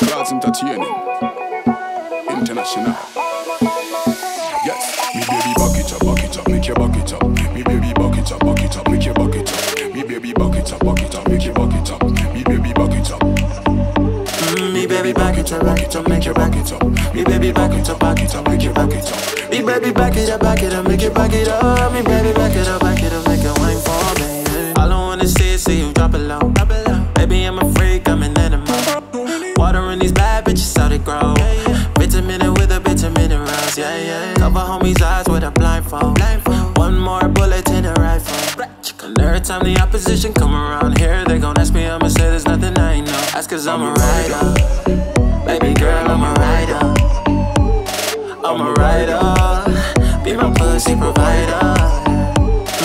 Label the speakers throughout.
Speaker 1: Class entertaining. International. Yes. Me baby back it up, back it up, make your back it up. Me baby back it up, back it up, make your back it up. Me baby back it up, back it up, make your back it up. Me baby back it up.
Speaker 2: Mm, me baby back it up, back it up, make your back it up. Me baby back it up, back it up, make your back it up. Me baby back it up, back it up, make your back it up. Me baby back it up, bad bitches, how they grow. Vitamin with a vitamin rose, yeah, yeah. Cover homies' eyes with a blindfold. One more bullet in a rifle. And every time the opposition come around here, they gon' ask me, I'ma say there's nothing I ain't know. That's cause I'm a rider. Baby girl, I'm a rider. I'm a rider. Be my pussy provider.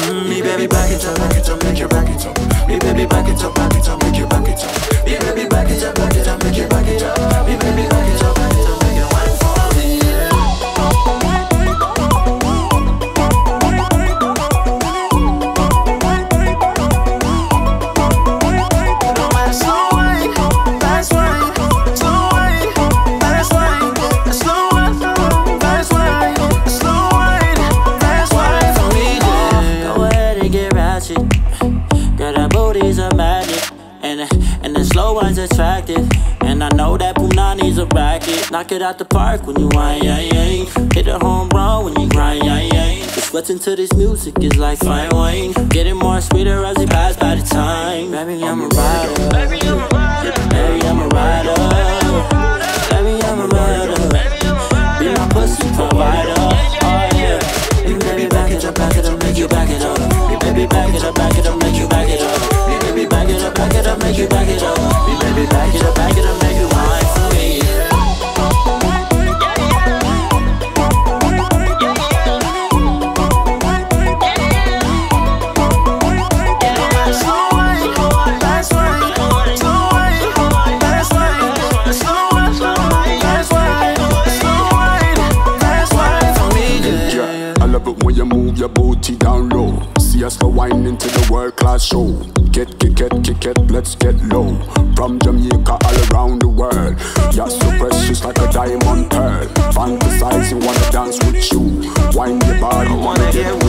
Speaker 2: Mm, me baby back it up, back it up, make your back it up. Me baby back it up, back it up, make your back it up. Me baby back it up, one's attractive. And I know that Punani's a racket. Knock it out the park when you whine, yeah, yeah. Hit a home run when you grind, yeah, yeah. To this music is like fine wine. Getting more sweeter as it passes by the time. Baby, I'm a
Speaker 1: low. See us go wine into the world class show. Get, get, get, get, get, let's get low. From Jamaica all around the world. You're so precious like a diamond pearl. Fantasizing, wanna dance with you. Wine your body,
Speaker 2: wanna get